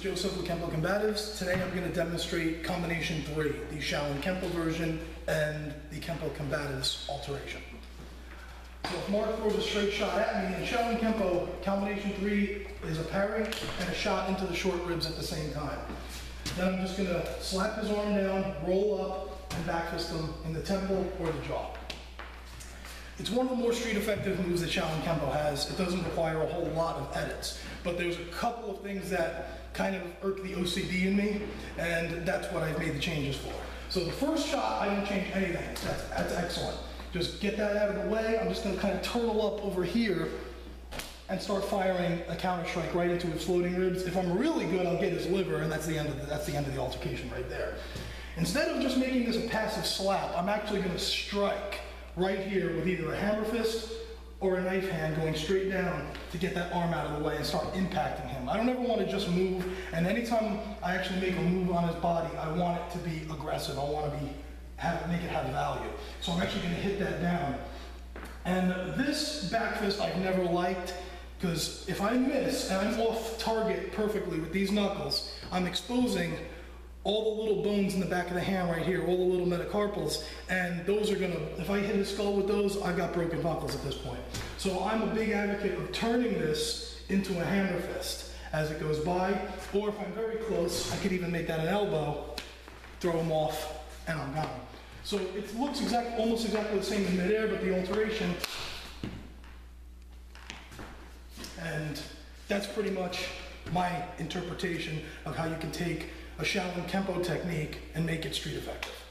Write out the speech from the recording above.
Kempo Combatives. Today I'm going to demonstrate combination three, the Shaolin Kempo version and the Kempo Combatives alteration. So if Mark throws a straight shot at me, in Shaolin Kempo, combination three is a parry and a shot into the short ribs at the same time. Then I'm just going to slap his arm down, roll up, and back fist him in the temple or the jaw. It's one of the more street effective moves that Shaolin Kempo has. It doesn't require a whole lot of edits, but there's a couple of things that kind of irk the OCD in me, and that's what I've made the changes for. So the first shot, I didn't change anything. That's, that's excellent. Just get that out of the way. I'm just gonna kind of turtle up over here and start firing a counter strike right into his floating ribs. If I'm really good, I'll get his liver, and that's the end of the, that's the end of the altercation right there. Instead of just making this a passive slap, I'm actually going to strike right here with either a hammer fist or a knife hand going straight down to get that arm out of the way and start impacting him. I don't ever want to just move, and anytime I actually make a move on his body, I want it to be aggressive. I want to be have, make it have value. So I'm actually going to hit that down. And this back fist I've never liked because if I miss and I'm off target perfectly with these knuckles, I'm exposing all the little bones in the back of the hand right here, all the little metacarpals, and those are gonna, if I hit his skull with those, I've got broken knuckles at this point. So I'm a big advocate of turning this into a hammer fist as it goes by, or if I'm very close, I could even make that an elbow, throw him off, and I'm gone. So it looks exact, almost exactly the same in midair, but the alteration, and that's pretty much my interpretation of how you can take a Shaolin Kempo technique and make it street effective.